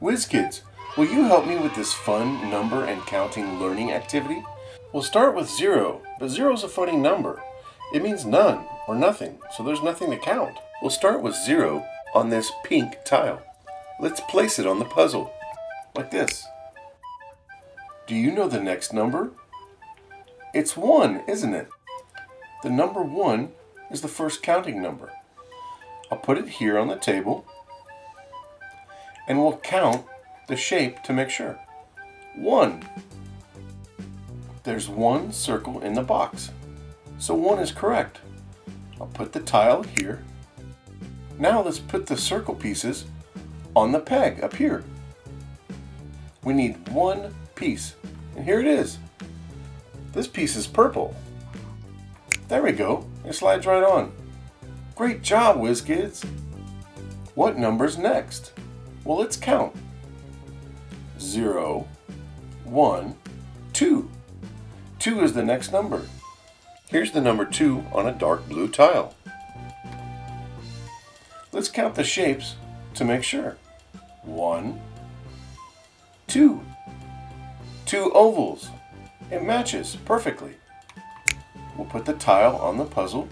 Whiz Kids, will you help me with this fun number and counting learning activity? We'll start with zero, but zero is a funny number. It means none or nothing, so there's nothing to count. We'll start with zero on this pink tile. Let's place it on the puzzle, like this. Do you know the next number? It's one, isn't it? The number one is the first counting number. I'll put it here on the table and we'll count the shape to make sure. One. There's one circle in the box, so one is correct. I'll put the tile here. Now let's put the circle pieces on the peg up here. We need one piece, and here it is. This piece is purple. There we go, it slides right on. Great job, Whiz Kids! What number's next? Well, let's count. Zero, one, two. Two is the next number. Here's the number 2 on a dark blue tile. Let's count the shapes to make sure. One, two. Two ovals. It matches perfectly. We'll put the tile on the puzzle.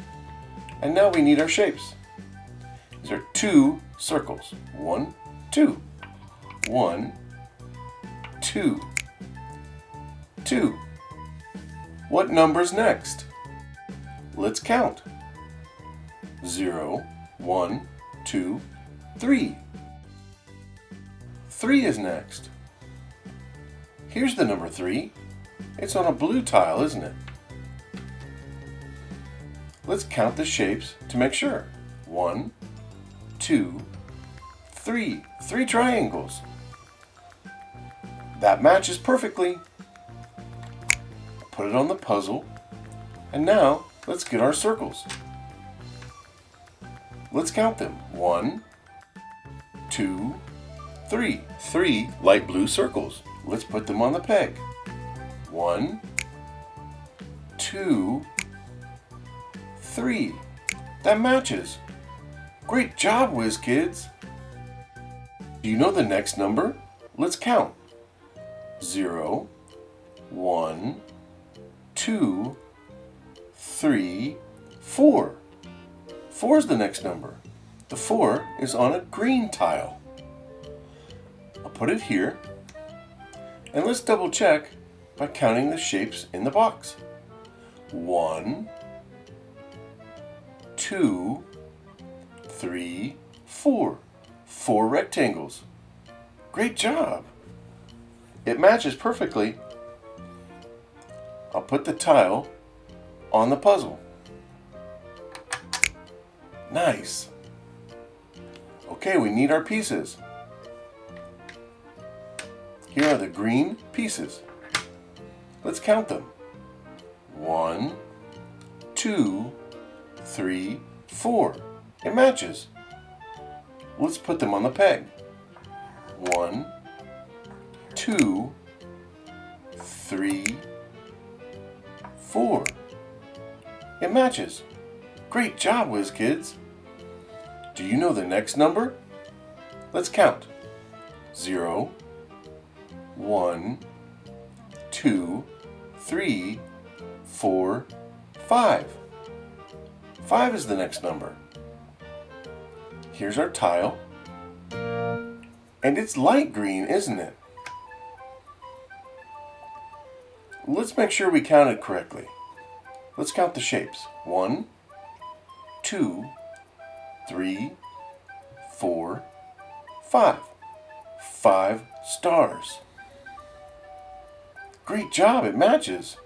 And now we need our shapes. These are two circles. One, two. One, two. Two. What number's next? Let's count. Zero, one, two, three. Three is next. Here's the number three. It's on a blue tile, isn't it? Let's count the shapes to make sure. One, two, three. Three triangles. That matches perfectly. Put it on the puzzle. And now, let's get our circles. Let's count them. One, two, three. Three light blue circles. Let's put them on the peg. One, two, three. That matches. Great job, Whiz Kids! Do you know the next number? Let's count. Zero, one, two, three, four. Four is the next number. The four is on a green tile. I'll put it here. And let's double check by counting the shapes in the box. One, two, three, four. Four rectangles. Great job. It matches perfectly. I'll put the tile on the puzzle. Nice. Okay, we need our pieces. Here are the green pieces. Let's count them. One, two, three, four. It matches. Let's put them on the peg. One, two, three, four. It matches. Great job, whiz kids. Do you know the next number? Let's count. Zero, one, two, three, four, five. Five is the next number. Here's our tile. And it's light green, isn't it? Let's make sure we counted correctly. Let's count the shapes. One, two, three, four, five. Five stars. Great job, it matches.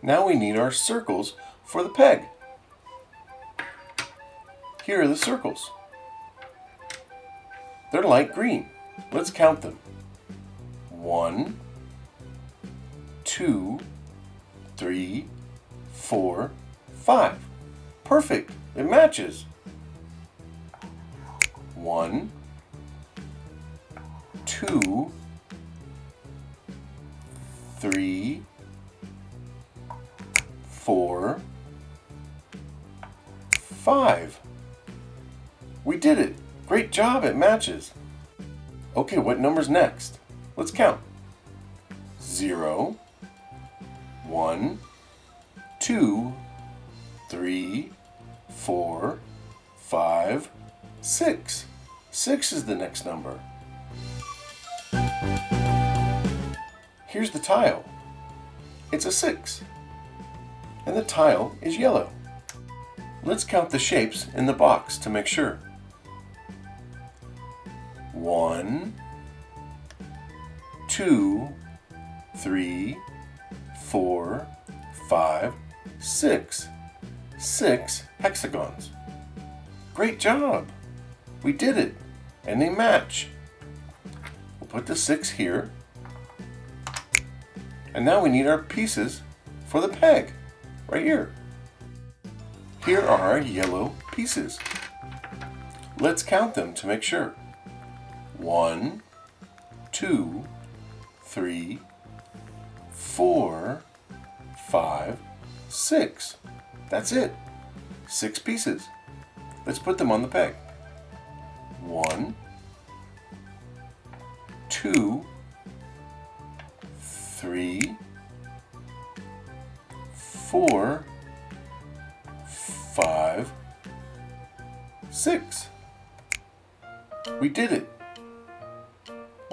Now we need our circles for the peg. Here are the circles. They're light green. Let's count them. One, two, three, four, five. Perfect. It matches. One, two, three, four, five. We did it. Great job, it matches. Okay, what number's next? Let's count. Zero, one, two, three, four, five, six. Six is the next number. Here's the tile. It's a six. And the tile is yellow. Let's count the shapes in the box to make sure. One, two, three, four, five, six. Six hexagons. Great job! We did it! And they match. We'll put the six here. And now we need our pieces for the peg, right here. Here are our yellow pieces. Let's count them to make sure. One, two, three, four, five, six. That's it. Six pieces. Let's put them on the peg. One, two, three, four,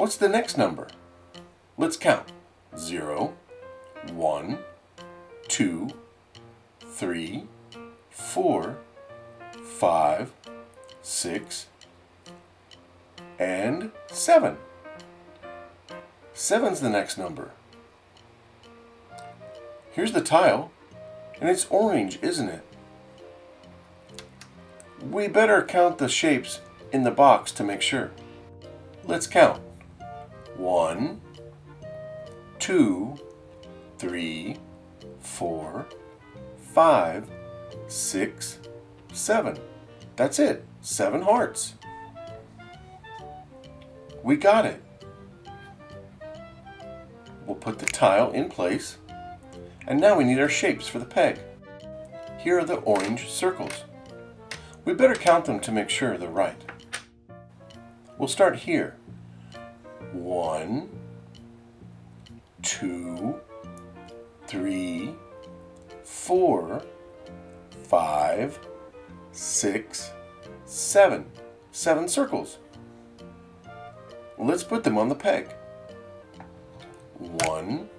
What's the next number? Let's count. Zero, one, two, three, four, five, six, and seven. Seven's the next number. Here's the tile, and it's orange, isn't it? We better count the shapes in the box to make sure. Let's count. One, two, three, four, five, six, seven. That's it. Seven hearts. We got it. We'll put the tile in place. And now we need our shapes for the peg. Here are the orange circles. We better count them to make sure they're right. We'll start here. One, two, three, four, five, six, seven. Seven circles. Let's put them on the peg. One,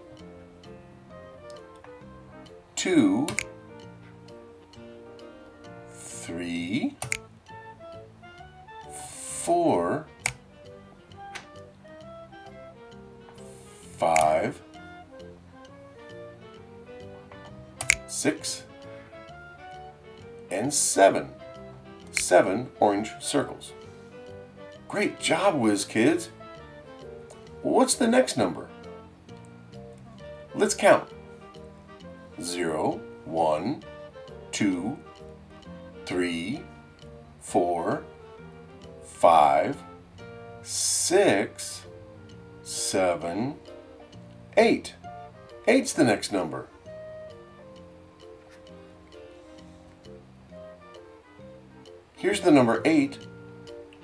two, three, four, seven. Seven orange circles. Great job, Whiz Kids! What's the next number? Let's count. Zero, one, two, three, four, five, six, seven, eight. Eight's the next number. Here's the number 8,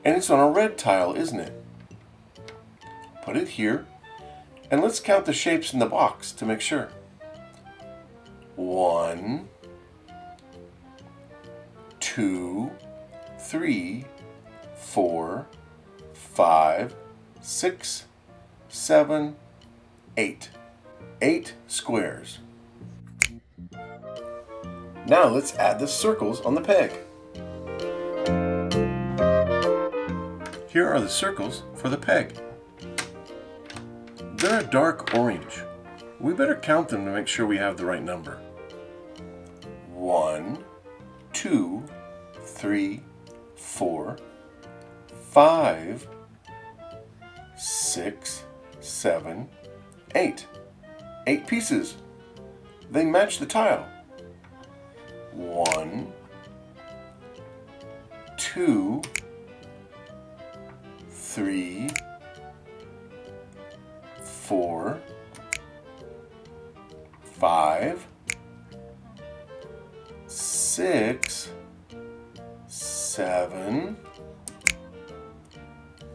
and it's on a red tile, isn't it? Put it here, and let's count the shapes in the box to make sure. One, two, three, four, five, six, seven, eight. Eight squares. Now let's add the circles on the peg. Here are the circles for the peg. They're a dark orange. We better count them to make sure we have the right number. One, two, three, four, five, six, seven, eight. Eight pieces. They match the tile. One, two, three, four, five, six, seven,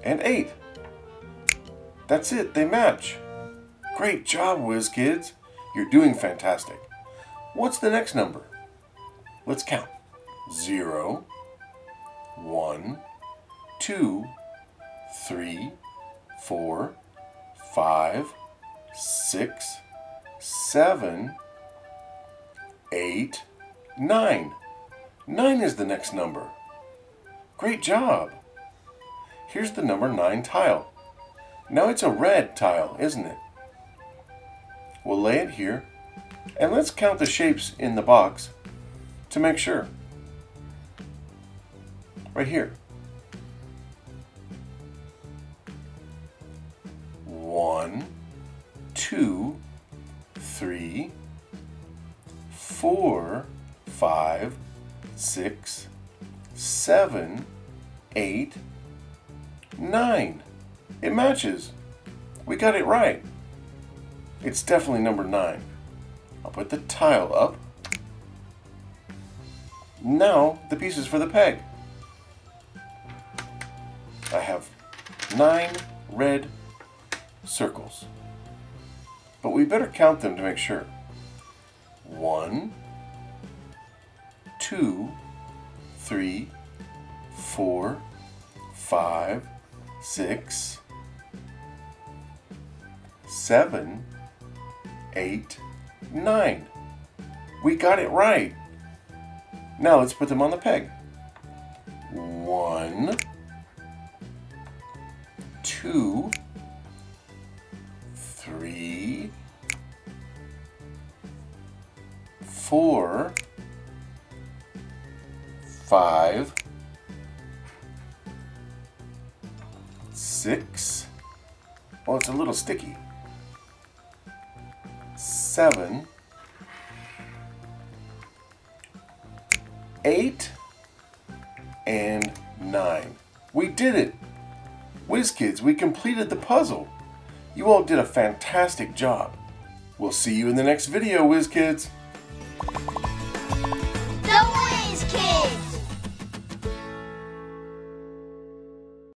and 8. That's it, they match. Great job, Whiz Kids. You're doing fantastic. What's the next number? Let's count. 0, 1, 2, 3, 4, 5, 6, 7, 8, 9. 9 is the next number. Great job! Here's the number 9 tile. Now it's a red tile, isn't it? We'll lay it here, and let's count the shapes in the box to make sure. Right here. One, two, three, four, five, six, seven, eight, nine. It matches. We got it right. It's definitely number nine. I'll put the tile up. Now, the pieces for the peg. I have nine red circles. But we better count them to make sure. One, two, three, four, five, six, seven, eight, nine. We got it right. Now let's put them on the peg. One, two, four, five, six. Oh, it's a little sticky. Seven. Eight. And nine. We did it! Whiz Kids, we completed the puzzle. You all did a fantastic job. We'll see you in the next video, Whiz Kids you